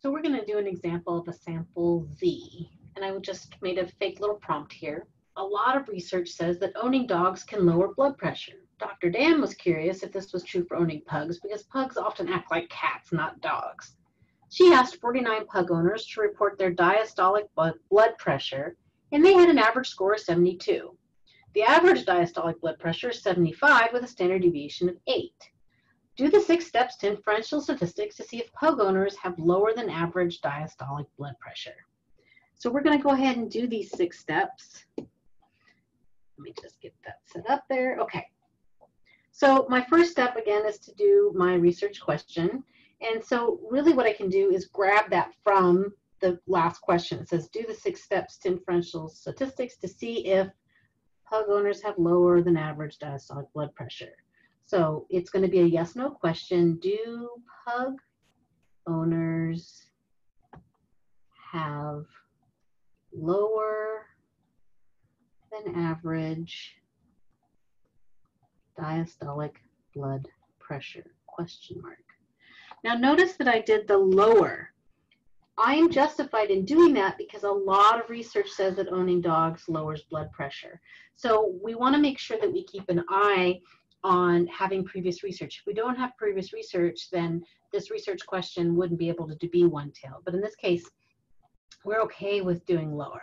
So we're going to do an example of a sample Z. And I just made a fake little prompt here. A lot of research says that owning dogs can lower blood pressure. Dr. Dan was curious if this was true for owning pugs because pugs often act like cats, not dogs. She asked 49 pug owners to report their diastolic blood pressure, and they had an average score of 72. The average diastolic blood pressure is 75 with a standard deviation of 8. Do the six steps to inferential statistics to see if pug owners have lower than average diastolic blood pressure. So we're going to go ahead and do these six steps. Let me just get that set up there. Okay. So my first step again is to do my research question. And so really what I can do is grab that from the last question. It says do the six steps to inferential statistics to see if pug owners have lower than average diastolic blood pressure. So it's going to be a yes no question. Do pug owners have lower than average diastolic blood pressure? Question mark. Now notice that I did the lower. I am justified in doing that because a lot of research says that owning dogs lowers blood pressure. So we want to make sure that we keep an eye on having previous research. If we don't have previous research, then this research question wouldn't be able to be one tail. But in this case, we're okay with doing lower.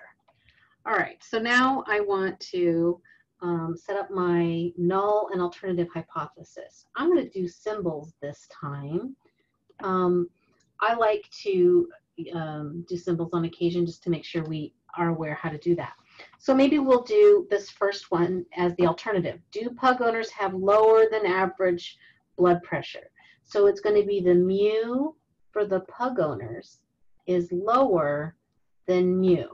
All right, so now I want to um, set up my null and alternative hypothesis. I'm going to do symbols this time. Um, I like to um, do symbols on occasion just to make sure we are aware how to do that. So maybe we'll do this first one as the alternative. Do pug owners have lower than average blood pressure? So it's going to be the mu for the pug owners is lower than mu.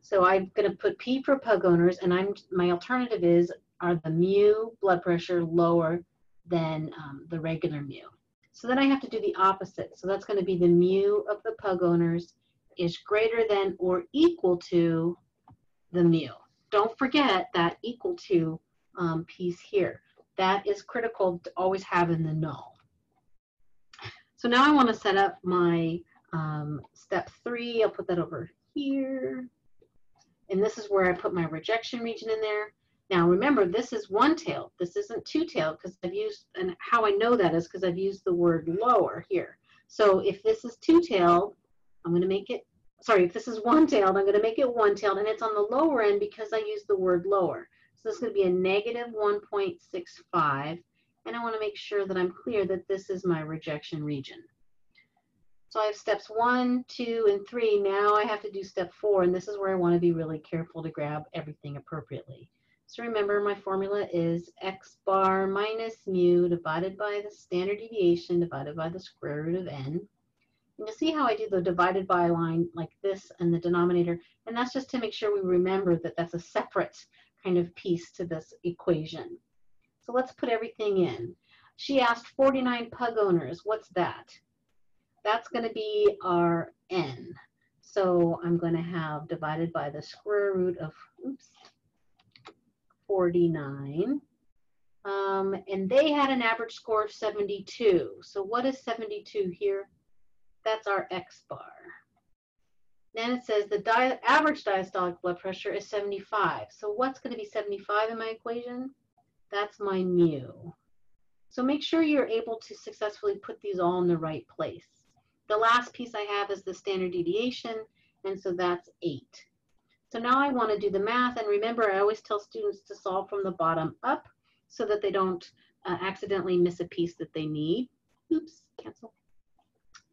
So I'm going to put P for pug owners, and I'm my alternative is are the mu blood pressure lower than um, the regular mu. So then I have to do the opposite. So that's going to be the mu of the pug owners is greater than or equal to the mu. Don't forget that equal to um, piece here. That is critical to always have in the null. So now I want to set up my um, step three. I'll put that over here. And this is where I put my rejection region in there. Now remember, this is one tail. This isn't two tail because I've used, and how I know that is because I've used the word lower here. So if this is two tailed, I'm going to make it, sorry, if this is one-tailed, I'm going to make it one-tailed, and it's on the lower end because I use the word lower. So this is going to be a negative 1.65, and I want to make sure that I'm clear that this is my rejection region. So I have steps one, two, and three. Now I have to do step four, and this is where I want to be really careful to grab everything appropriately. So remember, my formula is x bar minus mu divided by the standard deviation divided by the square root of n. And you'll see how I do the divided by line like this and the denominator. And that's just to make sure we remember that that's a separate kind of piece to this equation. So let's put everything in. She asked 49 pug owners. What's that? That's going to be our n. So I'm going to have divided by the square root of, oops, 49. Um, and they had an average score of 72. So what is 72 here? That's our X bar. Then it says the di average diastolic blood pressure is 75. So what's going to be 75 in my equation? That's my mu. So make sure you're able to successfully put these all in the right place. The last piece I have is the standard deviation, and so that's 8. So now I want to do the math, and remember I always tell students to solve from the bottom up so that they don't uh, accidentally miss a piece that they need. Oops, cancel.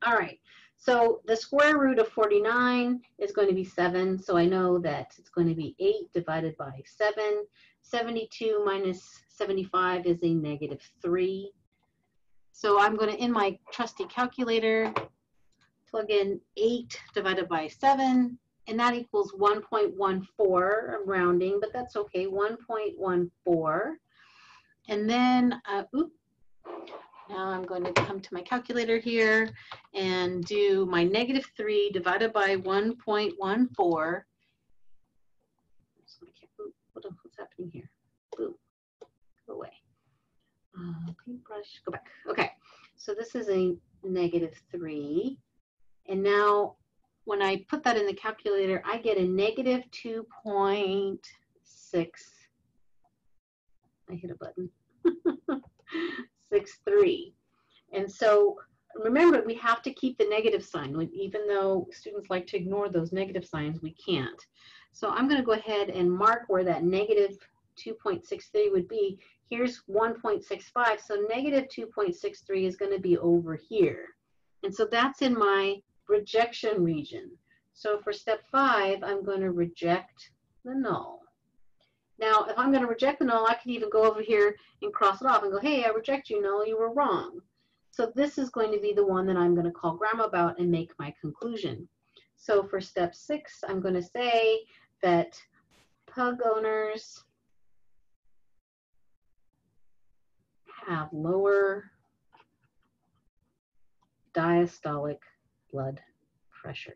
All right, so the square root of 49 is going to be 7, so I know that it's going to be 8 divided by 7. 72 minus 75 is a negative 3. So I'm going to, in my trusty calculator, plug in 8 divided by 7, and that equals 1.14. I'm rounding, but that's okay, 1.14. And then, uh, oops, now I'm going to come to my calculator here and do my negative 3 divided by 1.14. What's happening here? Boom. Go away. Uh, paintbrush, go back. Okay, so this is a negative 3 And now when I put that in the calculator, I get a negative 2.6. I hit a button. 6.3. And so remember, we have to keep the negative sign. Even though students like to ignore those negative signs, we can't. So I'm going to go ahead and mark where that negative 2.63 would be. Here's 1.65, so negative 2.63 is going to be over here. And so that's in my rejection region. So for step five, I'm going to reject the null. Now, if I'm going to reject the null, I can even go over here and cross it off and go, hey, I reject you, null, you were wrong. So this is going to be the one that I'm going to call grandma about and make my conclusion. So for step six, I'm going to say that pug owners have lower diastolic blood pressure.